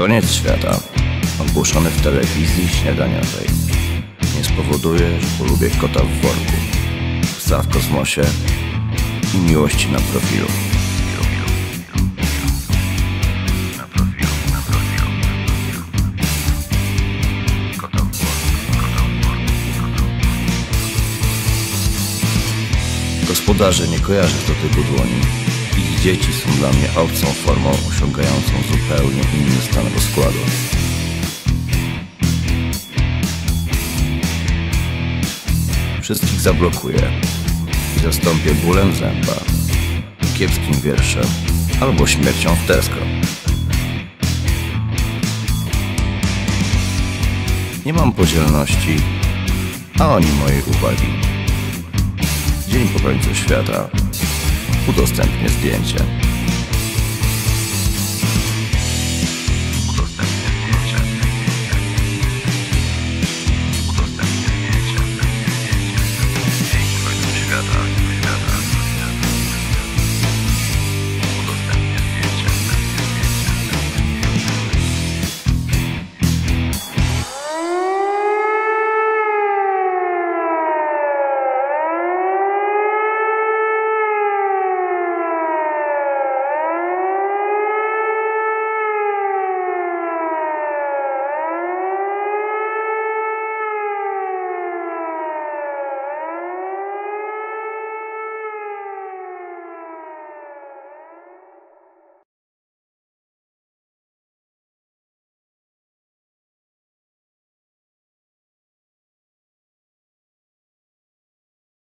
Koniec świata, ogłoszony w telewizji śniadaniowej, nie spowoduje, że polubię kota w worku, psa w kosmosie i miłości na profilu. Gospodarze nie kojarzę do typu dłoni. Dzieci są dla mnie obcą formą osiągającą zupełnie inny stan rozkładu. Wszystkich zablokuję i zastąpię bólem zęba, kiepskim wierszem albo śmiercią w Tesco. Nie mam podzielności, a oni mojej uwagi. Dzień po końcu świata udostępnię zdjęcie.